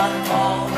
waterfall.